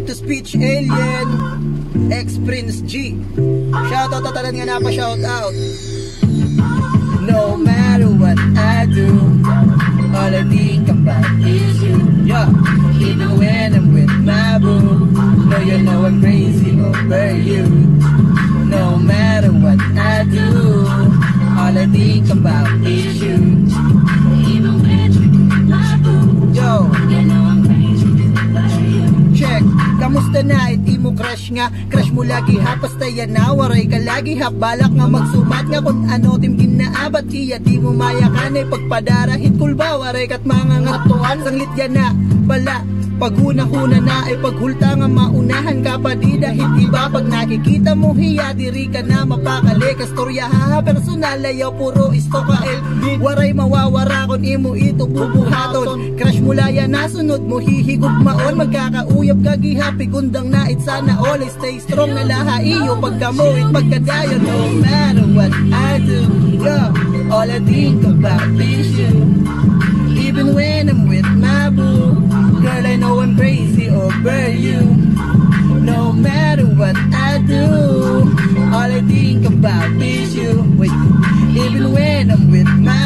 to speech alien ex Prince G. Shoutout at talan nga na pa shoutout. No matter what I do All I think about is you? Yeah. Even when I'm with my boo No you know I'm crazy over you. No matter what I do All I think about is you Kamusta na, iti mo crush nga. Crush mo lagi ha, basta yan na Waray ka lagi ha, balak nga magsumat nga Kung ano tim ginaabat Iya di mo mayakan ay pagpadarahit Kulba, waray kat mga ngatuan. Sanglit yan na, bala Paguna-huna na ay paghulta nga maunahan ka pa di dahil iba. Pag nakikita mo hiya diri ka na mapakali Kastorya ha personal ayaw puro isto ka el Waray mawawara kon imo ito bubuhaton. Crush mula yan nasunod mo hihigog maon Magkakauyab kagihapi gundang nait sana all Stay strong na laha. Iyo pagkamuit pagkadayo No matter what I do yeah, All I think about is you think about is you Wait, even when I'm with my